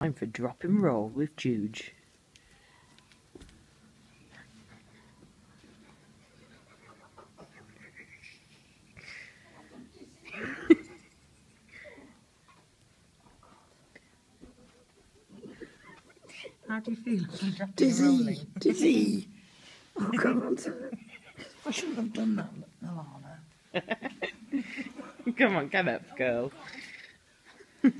Time for drop and roll with Juge. How do you feel Dizzy, dizzy. Oh, God! I shouldn't have done that, Alana. Come on, get up, girl.